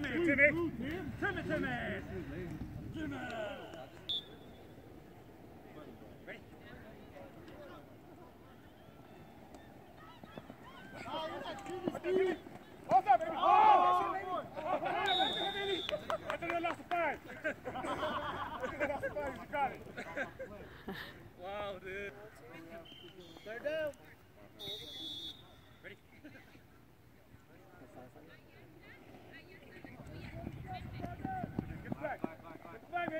Timmy, Timmy. Timmy. Ready? Off that, baby.